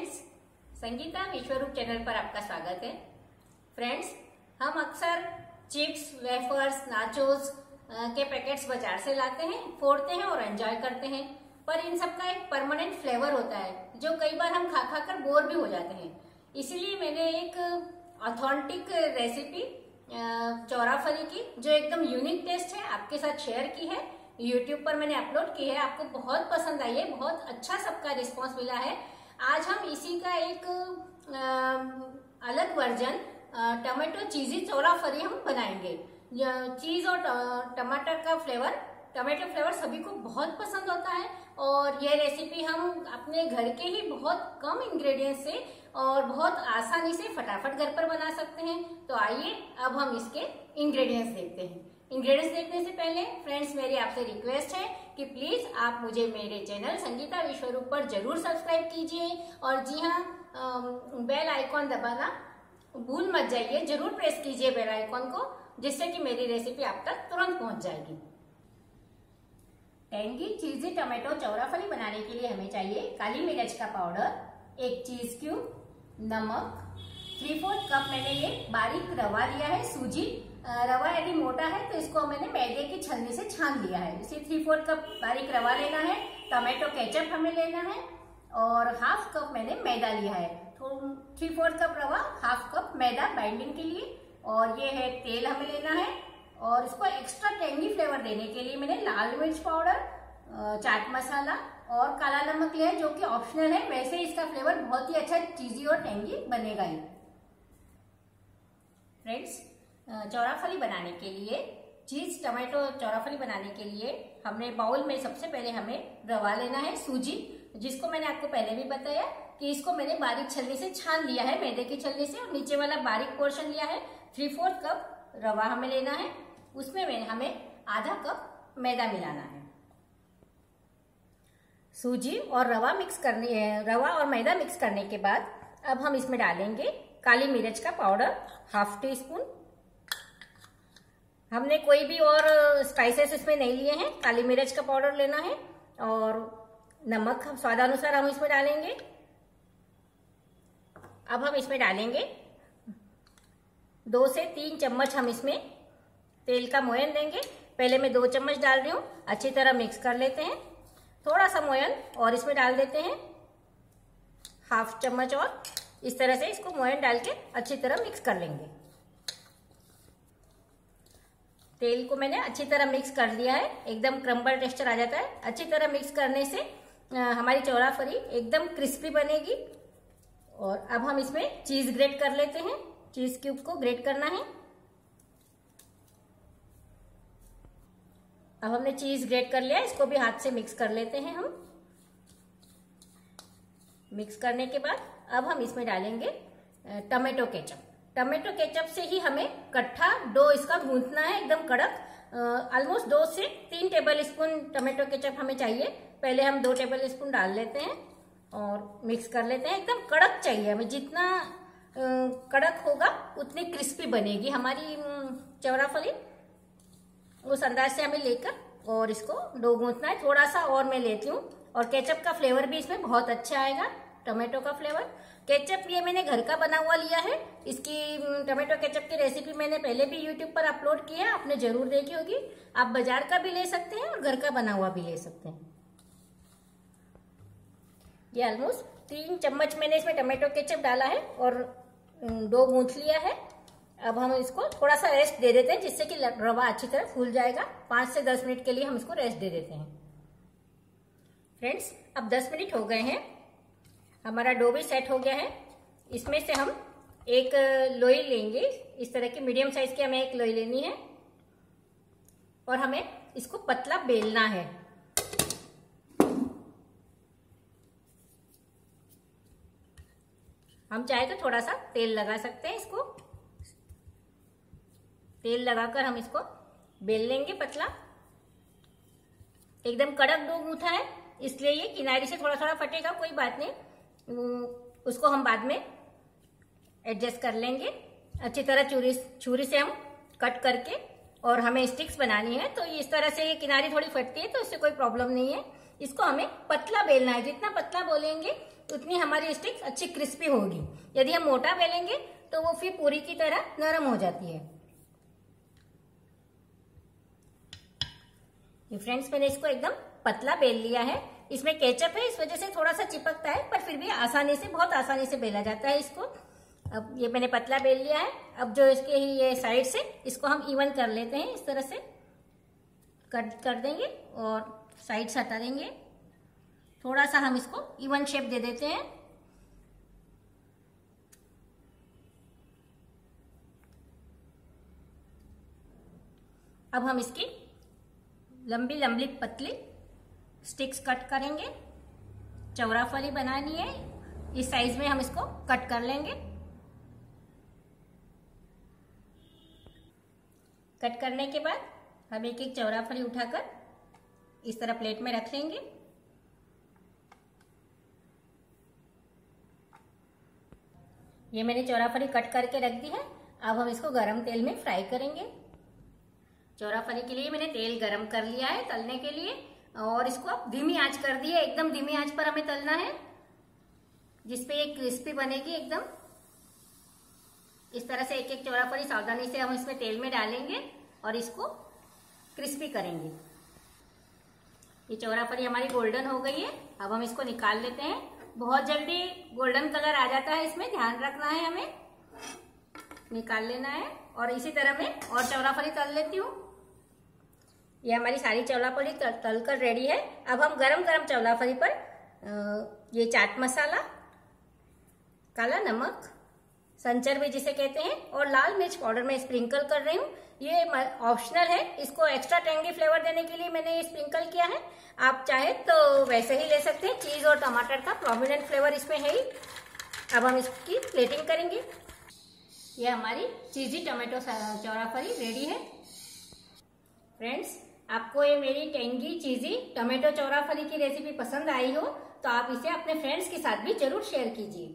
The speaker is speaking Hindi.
फ्रेंड्स संगीता विश्वरूप चैनल पर आपका स्वागत है। फ्रेंड्स हम अक्सर चिप्स वेफर्स नाचोस के पैकेट्स बाज़ार से लाते हैं, फोड़ते हैं और एंजॉय करते हैं। पर इन सब का एक परमानेंट फ्लेवर होता है, जो कई बार हम खा खा कर बोर भी हो जाते हैं। इसीलिए मैंने एक ऑथेंटिक रेसिपी चौराफली की, जो एकदम यूनिक टेस्ट है, आपके साथ शेयर की है। यूट्यूब पर मैंने अपलोड की है, आपको बहुत पसंद आई है, बहुत अच्छा सबका रिस्पांस मिला है। आज हम इसी का एक आ, अलग वर्जन टमाटो चीजी चौरा फरी हम बनाएँगे। चीज़ और टमाटर का फ्लेवर टमाटो फ्लेवर सभी को बहुत पसंद होता है और यह रेसिपी हम अपने घर के ही बहुत कम इंग्रेडिएंट्स से और बहुत आसानी से फटाफट घर पर बना सकते हैं। तो आइए अब हम इसके इंग्रेडिएंट्स देखते हैं। इंग्रेडिएंट्स देखने से पहले फ्रेंड्स मेरी आपसे रिक्वेस्ट है कि प्लीज़ आप मुझे मेरे चैनल संगीता विश्वरूप पर ज़रूर सब्सक्राइब कीजिए। और जी हाँ बेल आइकॉन दबाना भूल मत जाइए। ज़रूर प्रेस कीजिए बेल आइकॉन को, जिससे कि मेरी रेसिपी आप तक तुरंत पहुँच जाएगी। टेंगी चीजी टमाटो चौराफली बनाने के लिए हमें चाहिए काली मिर्च का पाउडर एक चीज़ क्यूब नमक थ्री फोर्थ कप मैंने ये बारीक रवा लिया है, सूजी रवा यदि मोटा है तो इसको मैंने मैदे की छलनी से छान लिया है। इसे थ्री फोर्थ कप बारीक रवा लेना है, टमाटो केचप हमें लेना है, और हाफ़ कप मैंने मैदा लिया है। तो थ्री फोर्थ कप रवा हाफ़ कप मैदा बाइंडिंग के लिए, और ये है, तेल हमें लेना है, और इसको एक्स्ट्रा टेंगी फ्लेवर देने के लिए मैंने लाल मिर्च पाउडर चाट मसाला, और काला नमक लिया है, जो कि ऑप्शनल है। वैसे इसका फ्लेवर बहुत ही अच्छा चीजी और टेंगी बनेगा ही। फ्रेंड्स चौराफली बनाने के लिए, चीज़, टमाटो चौराफली बनाने के लिए हमने बाउल में सबसे पहले हमें रवा लेना है, सूजी, जिसको मैंने आपको पहले भी बताया कि इसको मैंने बारीक छलनी से छान लिया है, मैदे के छलनी से, और नीचे वाला बारीक पोर्शन लिया है थ्री फोर्थ कप रवा हमें लेना है, उसमें मैंने हमें आधा कप मैदा मिलाना है। सूजी और रवा मिक्स करने, रवा और मैदा मिक्स करने के बाद अब हम इसमें डालेंगे काली मिर्च का पाउडर हाफ़ टी स्पून हमने कोई भी और स्पाइसेस इसमें नहीं लिए हैं। काली मिर्च का पाउडर लेना है और नमक हम स्वादानुसार हम इसमें डालेंगे। अब हम इसमें डालेंगे दो से तीन चम्मच हम इसमें तेल का मोयन देंगे। पहले मैं दो चम्मच डाल रही हूँ, अच्छी तरह मिक्स कर लेते हैं। थोड़ा सा मोयन और इसमें डाल देते हैं। हाफ़ चम्मच और इस तरह से इसको मोयन डाल के अच्छी तरह मिक्स कर लेंगे। तेल को मैंने अच्छी तरह मिक्स कर दिया है। एकदम क्रम्बल टेक्स्चर आ जाता है। अच्छी तरह मिक्स करने से हमारी चौड़ा फरी एकदम क्रिस्पी बनेगी। और अब हम इसमें चीज़ ग्रेट कर लेते हैं। चीज़ क्यूब को ग्रेट करना है। अब हमने चीज़ ग्रेट कर लिया इसको भी हाथ से मिक्स कर लेते हैं हम। मिक्स करने के बाद अब हम इसमें डालेंगे टमाटो केचप टमाटो केचप से ही हमें कट्ठा डो इसका गूंथना है एकदम कड़क। ऑलमोस्ट दो से तीन टेबल स्पून टमेटो केचप हमें चाहिए। पहले हम दो टेबल स्पून डाल लेते हैं और मिक्स कर लेते हैं। एकदम कड़क चाहिए हमें। जितना कड़क होगा, उतनी क्रिस्पी बनेगी। हमारी चौराफली उस अंदाज से हमें लेकर और इसको डो गूंथना है। थोड़ा सा और मैं लेती हूँ। और केचप का फ्लेवर भी इसमें बहुत अच्छा आएगा। टमाटो का फ्लेवर। केचप ये मैंने घर का बना हुआ लिया है। इसकी टमाटो केचप की रेसिपी मैंने पहले भी यूट्यूब पर अपलोड की है। आपने ज़रूर देखी होगी। आप बाज़ार का भी ले सकते हैं और घर का बना हुआ भी ले सकते हैं। ये ऑलमोस्ट तीन चम्मच मैंने इसमें टमाटो केचप डाला है और दो गूंथ लिया है। अब हम इसको थोड़ा सा रेस्ट दे देते हैं, जिससे कि रवा अच्छी तरह फूल जाएगा। पाँच से दस मिनट के लिए हम इसको रेस्ट दे देते हैं। फ्रेंड्स अब दस मिनट हो गए हैं। हमारा डो भी सेट हो गया है। इसमें से हम एक लोई लेंगे। इस तरह की मीडियम साइज़ की हमें एक लोई लेनी है। और हमें इसको पतला बेलना है। हम चाहे तो थोड़ा सा तेल लगा सकते हैं इसको। तेल लगाकर हम इसको बेल लेंगे पतला। एकदम कड़क डो गूथा है। इसलिए ये किनारे से थोड़ा थोड़ा फटेगा, कोई बात नहीं। उसको हम बाद में एडजस्ट कर लेंगे। अच्छी तरह चूरी छुरी से हम कट करके और हमें स्टिक्स बनानी है तो इस तरह से ये किनारी थोड़ी फटती है तो उससे कोई प्रॉब्लम नहीं है। इसको हमें पतला बेलना है। जितना पतला बोलेंगे, उतनी हमारी स्टिक्स अच्छी क्रिस्पी होगी। यदि हम मोटा बेलेंगे तो वो फिर पूरी की तरह नरम हो जाती है। ये फ्रेंड्स मैंने इसको एकदम पतला बेल लिया है। इसमें केचप है, इस वजह से थोड़ा सा चिपकता है, पर फिर भी आसानी से, बहुत आसानी से बेला जाता है इसको। अब ये मैंने पतला बेल लिया है। अब जो इसके ही ये साइड से इसको हम इवन कर लेते हैं इस तरह से। कट, कर देंगे और साइड से हटा देंगे। थोड़ा सा हम इसको इवन शेप दे देते हैं। अब हम इसकी लंबी लंबी पतली स्टिक्स कट करेंगे। चौरा फली बनानी है। इस साइज़ में हम इसको कट कर लेंगे। कट करने के बाद हम एक एक चौरा फली उठाकर इस तरह प्लेट में रख लेंगे। ये मैंने चौरा फली कट करके रख दी है। अब हम इसको गरम तेल में फ्राई करेंगे। चौरा फली के लिए मैंने तेल गरम कर लिया है तलने के लिए। और इसको आप धीमी आँच कर दिए, एकदम धीमी आँच पर हमें तलना है। जिसपे ये क्रिस्पी बनेगी एकदम। इस तरह से एक एक चौरा फली सावधानी से हम इसमें तेल में डालेंगे और इसको क्रिस्पी करेंगे। ये चौरा फली हमारी गोल्डन हो गई है। अब हम इसको निकाल लेते हैं। बहुत जल्दी गोल्डन कलर आ जाता है इसमें। ध्यान रखना है हमें। निकाल लेना है। और इसी तरह मैं और चौरा फली तल लेती हूँ। ये हमारी सारी चौलाफली तल कर रेडी है। अब हम गरम गरम चौलाफली पर ये चाट मसाला, काला नमक, संचर भी जिसे कहते हैं, और लाल मिर्च पाउडर में स्प्रिंकल कर रही हूँ। ये ऑप्शनल है। इसको एक्स्ट्रा टेंगी फ्लेवर देने के लिए मैंने ये स्प्रिंकल किया है। आप चाहे तो वैसे ही ले सकते हैं। चीज़ और टमाटर का प्रोमिनेंट फ्लेवर इसमें है ही। अब हम इसकी प्लेटिंग करेंगे। ये हमारी चीजी टमाटो चौराफरी रेडी है। फ्रेंड्स आपको ये मेरी टेंगी चीजी टोमेटो चौराफली की रेसिपी पसंद आई हो तो आप इसे अपने फ्रेंड्स के साथ भी ज़रूर शेयर कीजिए।